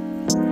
you